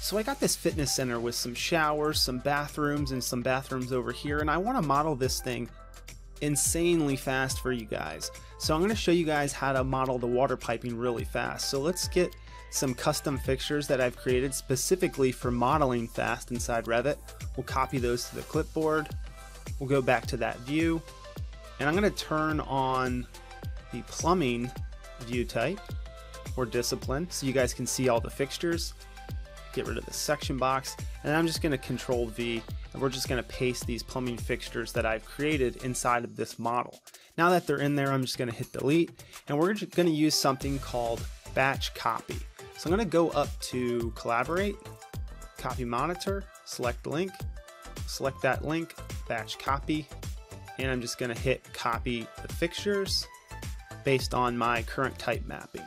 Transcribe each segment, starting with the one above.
So I got this fitness center with some showers, some bathrooms, and some bathrooms over here, and I want to model this thing insanely fast for you guys. So I'm going to show you guys how to model the water piping really fast. So let's get some custom fixtures that I've created specifically for modeling fast inside Revit. We'll copy those to the clipboard. We'll go back to that view and I'm going to turn on the plumbing view type or discipline so you guys can see all the fixtures. Get rid of the section box and I'm just going to control V and we're just going to paste these plumbing fixtures that I've created inside of this model. Now that they're in there I'm just going to hit delete and we're going to use something called batch copy. So I'm going to go up to collaborate, copy monitor, select link, select that link, batch copy, and I'm just going to hit copy the fixtures based on my current type mapping.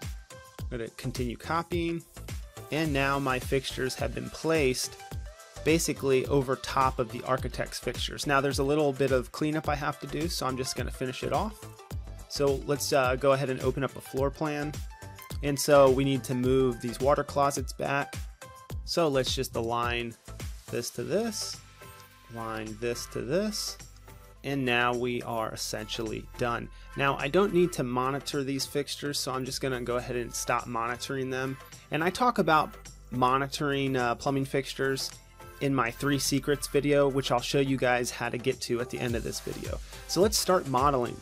I'm to continue copying, and now my fixtures have been placed basically over top of the architect's fixtures. Now there's a little bit of cleanup I have to do, so I'm just going to finish it off. So let's uh, go ahead and open up a floor plan. And so we need to move these water closets back. So let's just align this to this, align this to this, and now we are essentially done. Now I don't need to monitor these fixtures, so I'm just gonna go ahead and stop monitoring them. And I talk about monitoring uh, plumbing fixtures in my three secrets video, which I'll show you guys how to get to at the end of this video. So let's start modeling.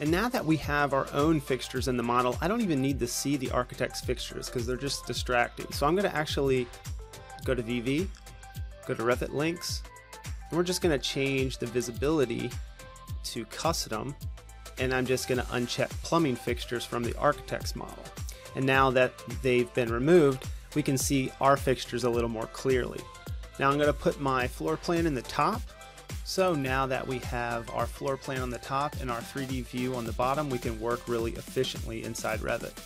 And now that we have our own fixtures in the model, I don't even need to see the architect's fixtures because they're just distracting. So I'm going to actually go to VV, go to Revit Links, and we're just going to change the visibility to custom. And I'm just going to uncheck plumbing fixtures from the architect's model. And now that they've been removed, we can see our fixtures a little more clearly. Now I'm going to put my floor plan in the top so now that we have our floor plan on the top and our 3D view on the bottom, we can work really efficiently inside Revit.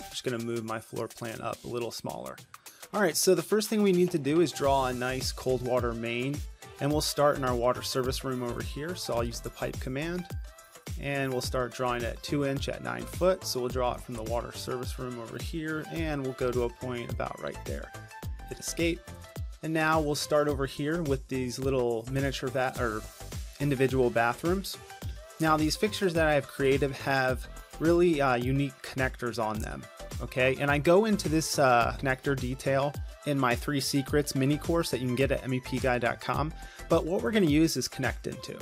I'm just gonna move my floor plan up a little smaller. All right, so the first thing we need to do is draw a nice cold water main and we'll start in our water service room over here. So I'll use the pipe command and we'll start drawing at two inch at nine foot. So we'll draw it from the water service room over here and we'll go to a point about right there. Hit escape and now we'll start over here with these little miniature va or individual bathrooms. Now these fixtures that I have created have really uh, unique connectors on them. Okay, and I go into this uh, connector detail in my three secrets mini course that you can get at mepguy.com. But what we're going to use is connect into.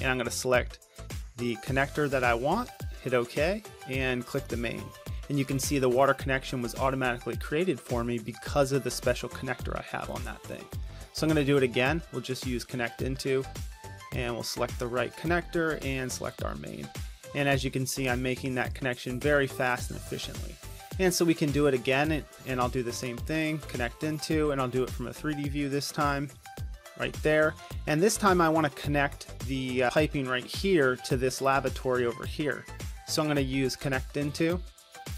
And I'm going to select the connector that I want, hit OK, and click the main and you can see the water connection was automatically created for me because of the special connector I have on that thing. So I'm going to do it again. We'll just use connect into and we'll select the right connector and select our main. And as you can see, I'm making that connection very fast and efficiently. And so we can do it again and I'll do the same thing, connect into, and I'll do it from a 3D view this time, right there. And this time I want to connect the uh, piping right here to this lavatory over here. So I'm going to use connect into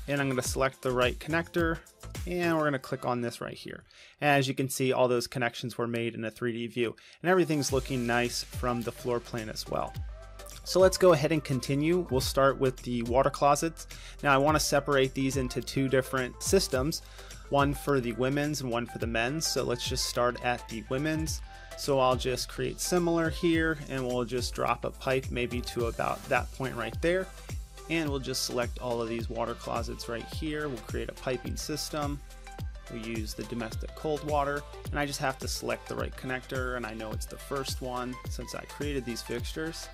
and I'm going to select the right connector and we're going to click on this right here. And as you can see, all those connections were made in a 3D view and everything's looking nice from the floor plan as well. So let's go ahead and continue. We'll start with the water closets. Now I want to separate these into two different systems, one for the women's and one for the men's. So let's just start at the women's. So I'll just create similar here and we'll just drop a pipe maybe to about that point right there and we'll just select all of these water closets right here. We'll create a piping system. We use the domestic cold water and I just have to select the right connector and I know it's the first one since I created these fixtures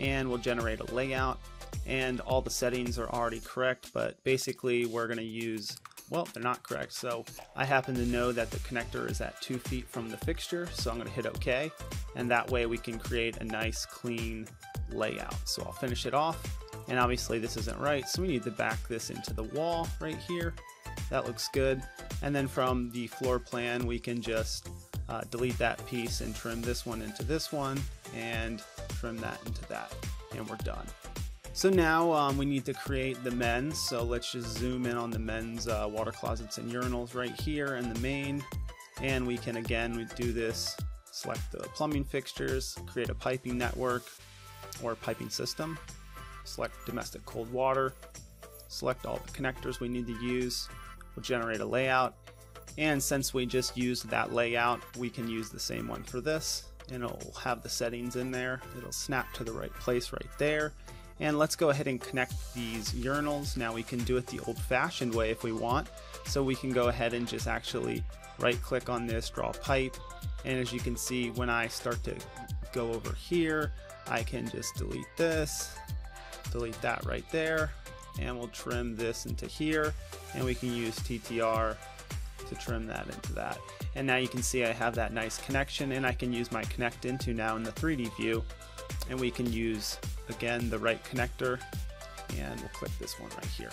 and we'll generate a layout and all the settings are already correct but basically we're going to use well they're not correct so I happen to know that the connector is at two feet from the fixture so I'm going to hit OK and that way we can create a nice clean layout so I'll finish it off and obviously this isn't right, so we need to back this into the wall right here. That looks good. And then from the floor plan, we can just uh, delete that piece and trim this one into this one and trim that into that. And we're done. So now um, we need to create the men's. So let's just zoom in on the men's uh, water closets and urinals right here in the main. And we can again we do this, select the plumbing fixtures, create a piping network or piping system select domestic cold water, select all the connectors we need to use, we'll generate a layout, And since we just used that layout, we can use the same one for this and it'll have the settings in there. It'll snap to the right place right there. And let's go ahead and connect these urinals. Now we can do it the old fashioned way if we want. So we can go ahead and just actually right click on this, draw pipe. And as you can see, when I start to go over here, I can just delete this, delete that right there, and we'll trim this into here. And we can use TTR to trim that into that. And now you can see I have that nice connection and I can use my connect into now in the 3D view. And we can use, again, the right connector and we'll click this one right here.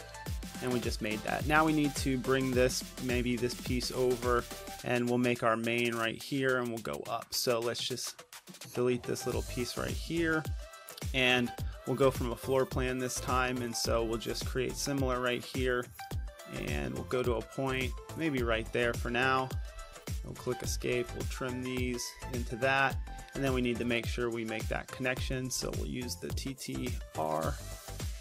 And we just made that. Now we need to bring this, maybe this piece over and we'll make our main right here and we'll go up. So let's just delete this little piece right here and we'll go from a floor plan this time and so we'll just create similar right here and we'll go to a point maybe right there for now. We'll click escape we'll trim these into that. And then we need to make sure we make that connection. So we'll use the TTR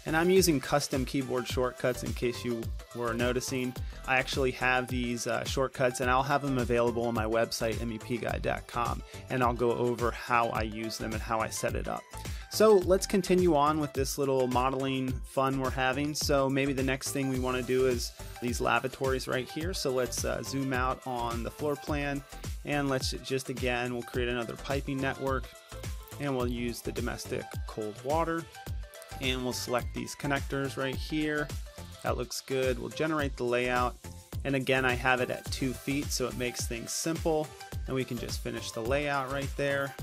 and I'm using custom keyboard shortcuts in case you were noticing. I actually have these uh, shortcuts and I'll have them available on my website, mepguy.com, and I'll go over how I use them and how I set it up. So let's continue on with this little modeling fun we're having. So maybe the next thing we want to do is these lavatories right here. So let's uh, zoom out on the floor plan and let's just again, we'll create another piping network and we'll use the domestic cold water and we'll select these connectors right here. That looks good. We'll generate the layout. And again, I have it at two feet, so it makes things simple. And we can just finish the layout right there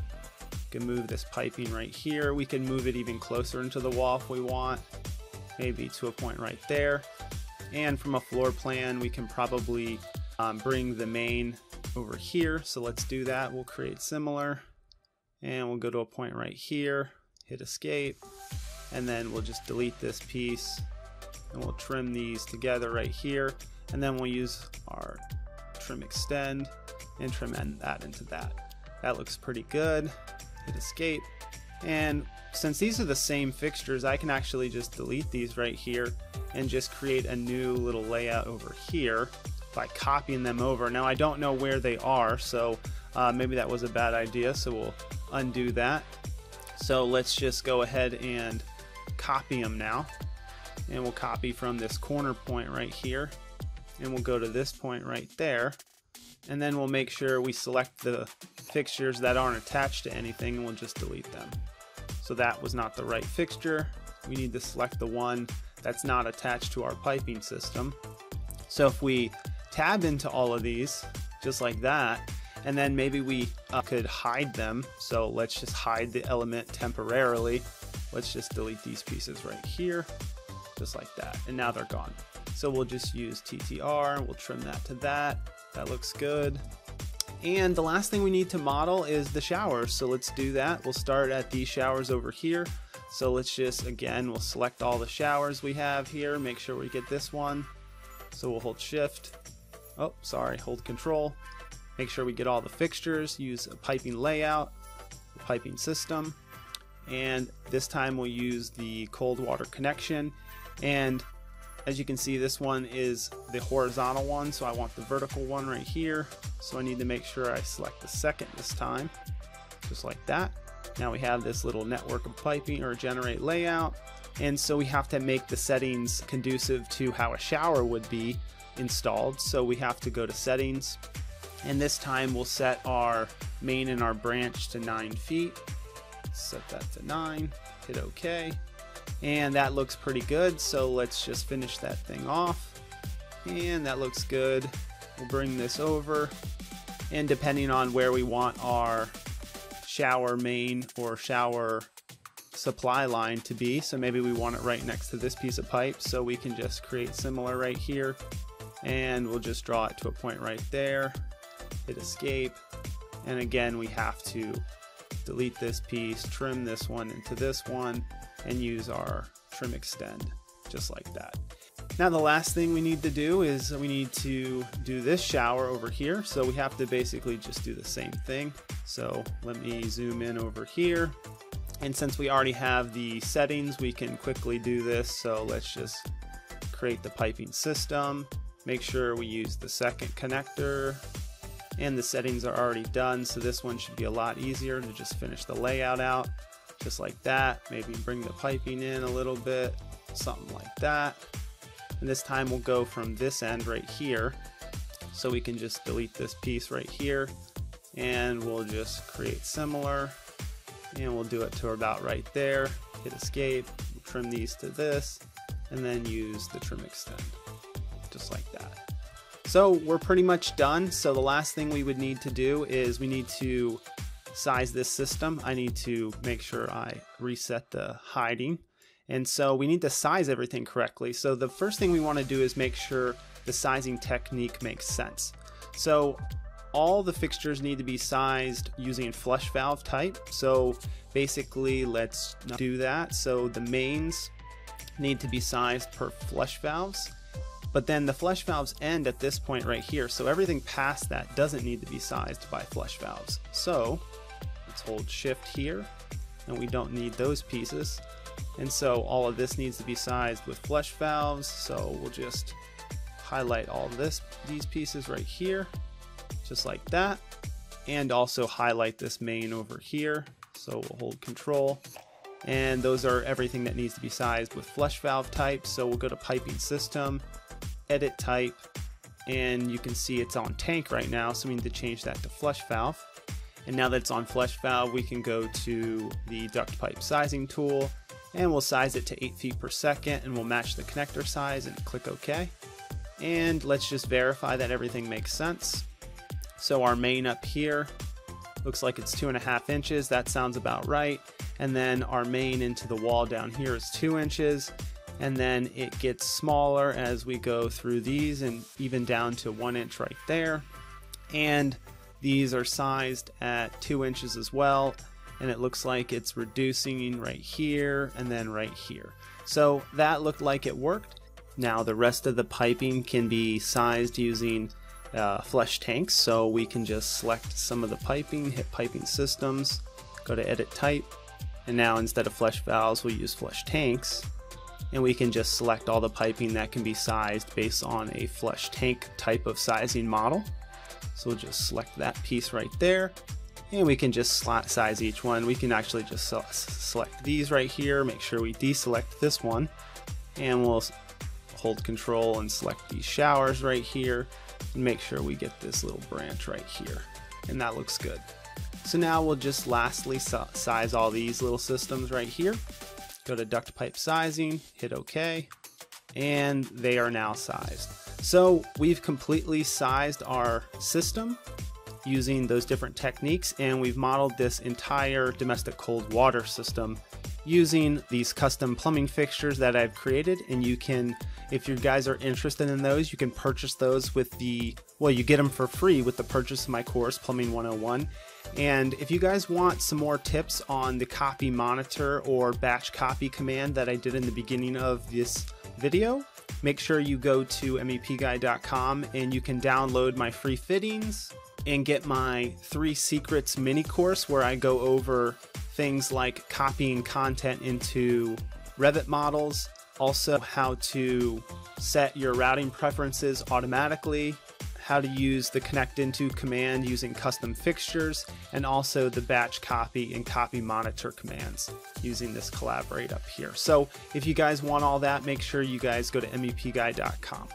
can move this piping right here. We can move it even closer into the wall if we want, maybe to a point right there. And from a floor plan, we can probably um, bring the main over here. So let's do that. We'll create similar and we'll go to a point right here, hit escape, and then we'll just delete this piece and we'll trim these together right here. And then we'll use our trim extend and trim end that into that. That looks pretty good hit escape. And since these are the same fixtures, I can actually just delete these right here and just create a new little layout over here by copying them over. Now I don't know where they are, so uh, maybe that was a bad idea, so we'll undo that. So let's just go ahead and copy them now. And we'll copy from this corner point right here. And we'll go to this point right there and then we'll make sure we select the fixtures that aren't attached to anything and we'll just delete them. So that was not the right fixture. We need to select the one that's not attached to our piping system. So if we tab into all of these, just like that, and then maybe we uh, could hide them. So let's just hide the element temporarily. Let's just delete these pieces right here, just like that. And now they're gone. So we'll just use TTR, we'll trim that to that. That looks good. And the last thing we need to model is the showers. So let's do that. We'll start at these showers over here. So let's just, again, we'll select all the showers we have here. Make sure we get this one. So we'll hold shift. Oh, sorry, hold control. Make sure we get all the fixtures. Use a piping layout, piping system. And this time we'll use the cold water connection. And as you can see, this one is the horizontal one, so I want the vertical one right here. So I need to make sure I select the second this time, just like that. Now we have this little network of piping or generate layout. And so we have to make the settings conducive to how a shower would be installed. So we have to go to settings. And this time we'll set our main and our branch to nine feet. Set that to nine, hit okay and that looks pretty good so let's just finish that thing off. And that looks good. We'll bring this over. And depending on where we want our shower main or shower supply line to be so maybe we want it right next to this piece of pipe so we can just create similar right here. And we'll just draw it to a point right there. Hit escape. And again we have to delete this piece trim this one into this one and use our trim extend just like that. Now the last thing we need to do is we need to do this shower over here. So we have to basically just do the same thing. So let me zoom in over here. And since we already have the settings, we can quickly do this. So let's just create the piping system. make sure we use the second connector and the settings are already done so this one should be a lot easier to just finish the layout out just like that. Maybe bring the piping in a little bit something like that. And this time we'll go from this end right here. So we can just delete this piece right here. And we'll just create similar. And we'll do it to about right there. Hit escape trim these to this and then use the trim extend just like that. So we're pretty much done. So the last thing we would need to do is we need to size this system I need to make sure I reset the hiding and so we need to size everything correctly so the first thing we want to do is make sure the sizing technique makes sense so all the fixtures need to be sized using flush valve type. So basically let's do that. So the mains need to be sized per flush valves. But then the flush valves end at this point right here. So everything past that doesn't need to be sized by flush valves. So let's hold shift here and we don't need those pieces. And so all of this needs to be sized with flush valves. So we'll just highlight all this, these pieces right here just like that. And also highlight this main over here. So we'll hold control. And those are everything that needs to be sized with flush valve type. So we'll go to piping system, edit type, and you can see it's on tank right now. So we need to change that to flush valve. And now that it's on flush valve, we can go to the duct pipe sizing tool and we'll size it to 8 feet per second and we'll match the connector size and click OK. And let's just verify that everything makes sense. So our main up here looks like it's two and a half inches. That sounds about right. And then our main into the wall down here is two inches. And then it gets smaller as we go through these and even down to one inch right there. And these are sized at two inches as well. And it looks like it's reducing right here and then right here. So that looked like it worked. Now the rest of the piping can be sized using uh, flush tanks so we can just select some of the piping hit piping systems go to edit type and now instead of flush valves we'll use flush tanks and we can just select all the piping that can be sized based on a flush tank type of sizing model so we'll just select that piece right there. And we can just size each one. We can actually just select these right here make sure we deselect this one. And we'll hold control and select these showers right here and make sure we get this little branch right here. And that looks good. So now we'll just lastly size all these little systems right here. Go to duct pipe sizing hit ok and they are now sized so we've completely sized our system using those different techniques and we've modeled this entire domestic cold water system using these custom plumbing fixtures that I've created. And you can if you guys are interested in those you can purchase those with the well you get them for free with the purchase of my course plumbing 101 and if you guys want some more tips on the copy monitor or batch copy command that I did in the beginning of this video make sure you go to mepguy.com and you can download my free fittings and get my three secrets mini course where I go over things like copying content into Revit models, also how to set your routing preferences automatically, how to use the connect into command using custom fixtures, and also the batch copy and copy monitor commands using this collaborate up here. So if you guys want all that, make sure you guys go to mepguy.com.